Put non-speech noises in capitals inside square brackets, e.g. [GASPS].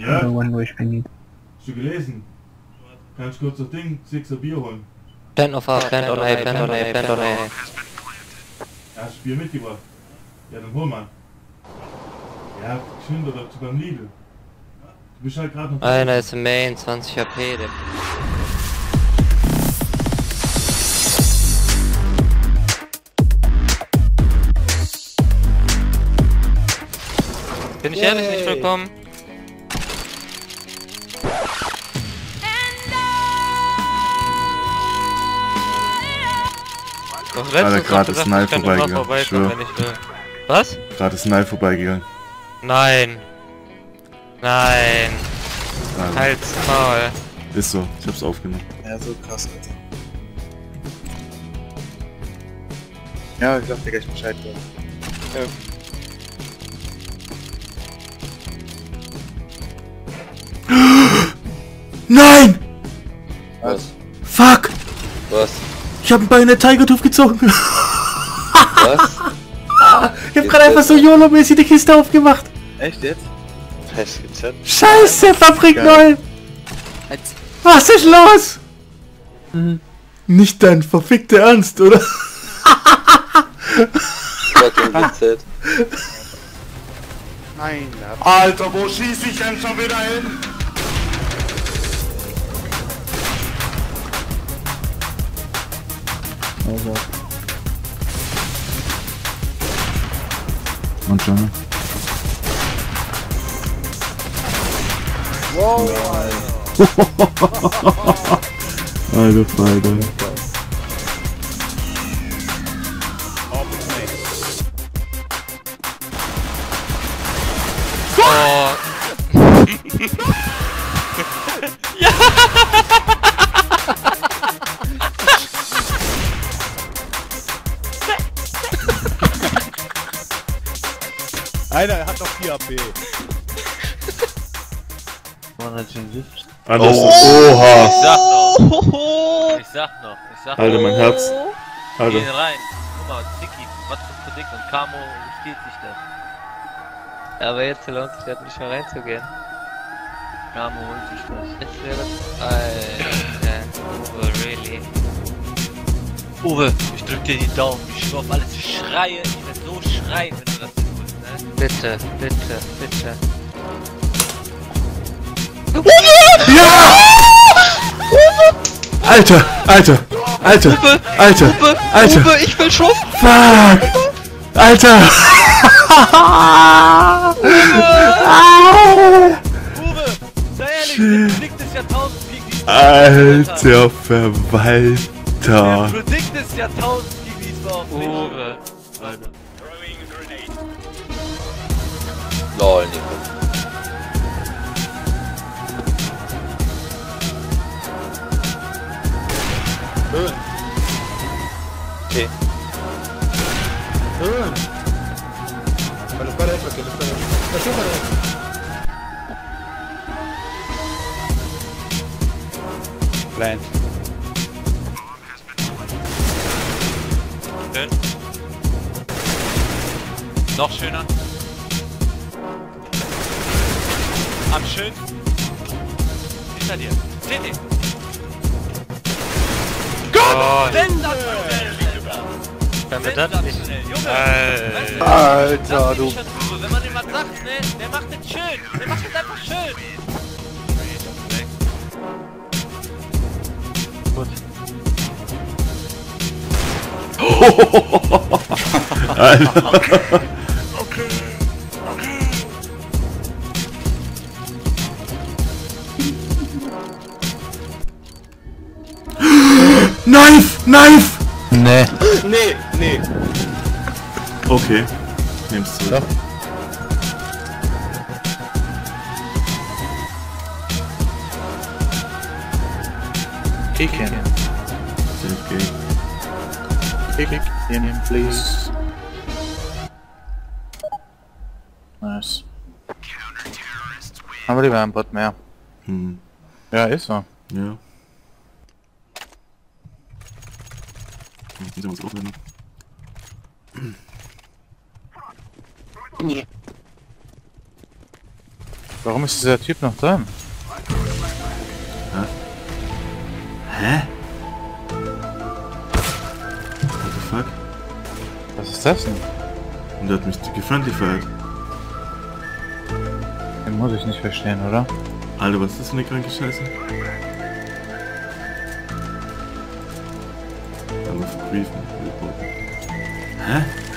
Ja, No one we need. hast du gelesen? Kannst kurz das Ding, Sixer Bier holen. Plant of A, plant on A, plant on A, plant on A. Ja, hast du Bier mitgebracht? Ja, dann hol mal. Ja, geschwind oder zu beim Lidl. Du bist halt gerade noch... Einer ist im Main, 20 HP. Der Bin ich ehrlich nicht willkommen? Letztens Alter, gesagt, ist Nile ich kann immer vorbeigegangen, vorbeikommen, schwör. wenn ich will. Was? Gerade ist Nile vorbeigegangen. Nein. Nein. Also, Halt's Maul. Ist so, ich hab's aufgenommen. Ja, so krass, Alter. Ja, ich sag dir gleich Bescheid. Ja. [GASPS] Nein! Was? Ich hab ihn bei einer Tiger Tooth gezogen. [LAUGHS] Was? Ich hab gerade einfach so YOLO-mäßig die Kiste aufgemacht. Echt jetzt? Scheiße, Fabrik Geil. 9! Was ist los? Nicht dein verfickter Ernst, oder? [LAUGHS] Nein, Alter, wo schieß ich denn schon wieder hin? Und schon. Alter Falter. Oh. Einer hat noch 4 AP. Anders. Oha! Ich sag noch. Ich sag noch. Ich sag Alter, mein Herz. Geh Alter. rein. Guck mal, Tiki, was für Predikt und Camo spielt sich das. Aber jetzt lohnt sich das nicht mehr reinzugehen. Camo holt sich das. Jetzt wäre das... Alter. Uwe, really? Uwe, ich drück dir die Daumen. Ich schwör auf alles. Ich schreie. Ich werde so schreien, wenn du das Bitte, bitte, bitte. Alter! Alter! Alter! Alter! Alter! Uwe, ich will schon! Fuck! Alter! Uwe, sei ehrlich, der Predikt des Jahrtausends gegen die Alter Der Verwalter! Predikt des Jahrtausends gegen Wiesbaden. Uwe. Lol, Nico. Okay. Vale, espera eso, que lo espera. Para Plant. Schön. Noch schöner. Am schön. Hinter dir. Seht ihr? Oh, Sensationell! können wir das nicht? Sensationell, Junge! Alter. Alter, du. Wenn man dem was sagt, ne, der macht es schön. Der macht es einfach schön. [LAUGHS] [LAUGHS] Alter! Knife! Knife! Nee. Nee, nee. Okay. Nehm's zurück. Kick him. Safe Game. Kick him, please. Nice. Aber lieber ein Bot mehr. Hm. Ja, ist so. Ja. Hm, Wie soll man's aufnehmen? Warum ist dieser Typ noch dran? Hä? What the fuck? Was ist das denn? Und der hat mich gefriendly verhält. Den muss ich nicht verstehen, oder? Alter, was ist das für eine kranke Scheiße? Dann auf Briefen. Hä?